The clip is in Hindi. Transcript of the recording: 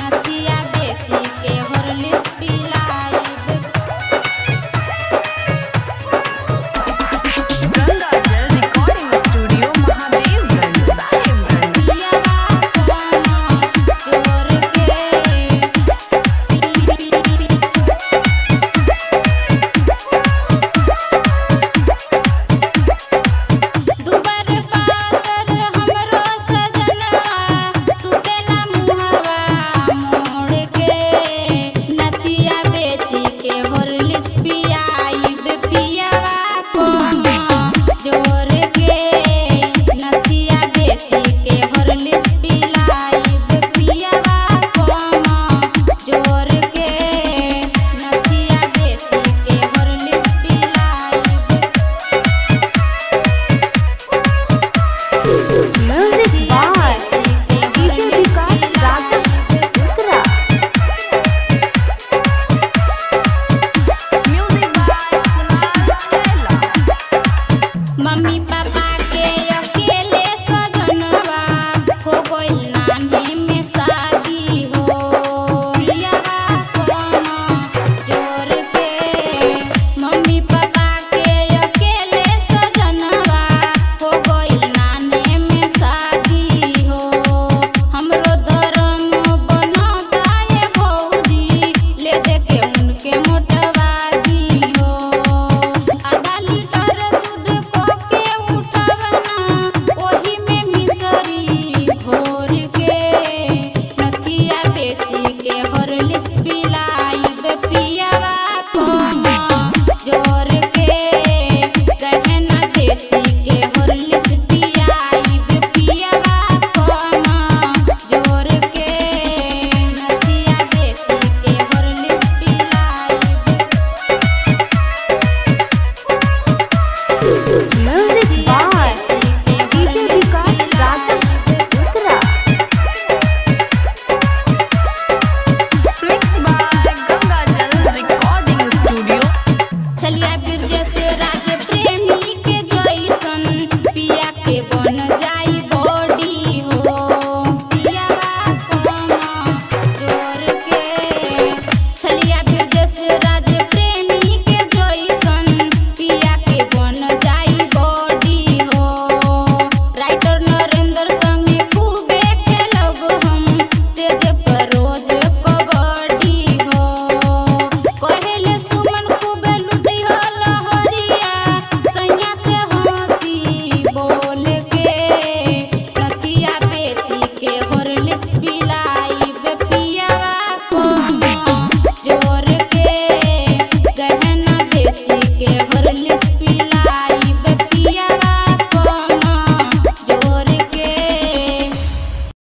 नथिया राजा वीर जैसे राजे प्रेमी के जैसन पिया के बन जा।